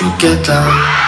you get down?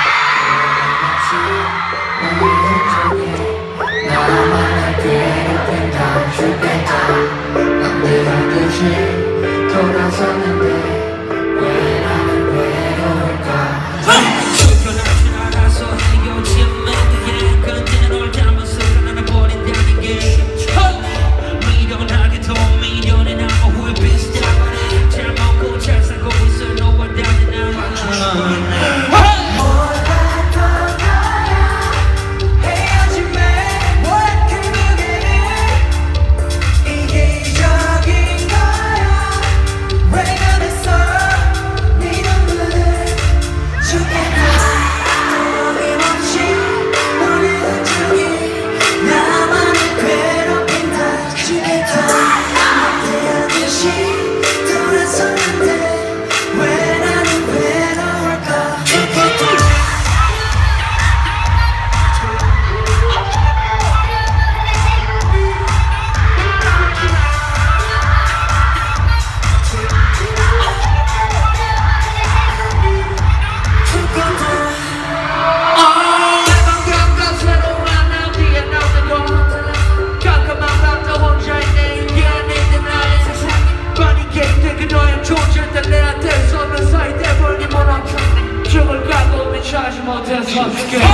just let's go.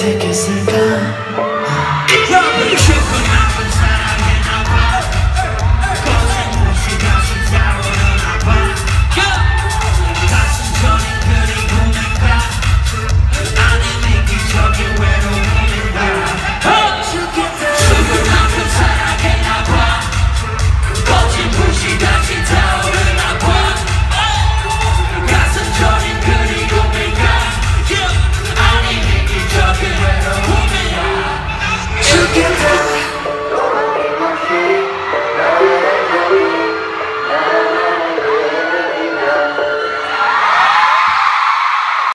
어떻게 쓸까?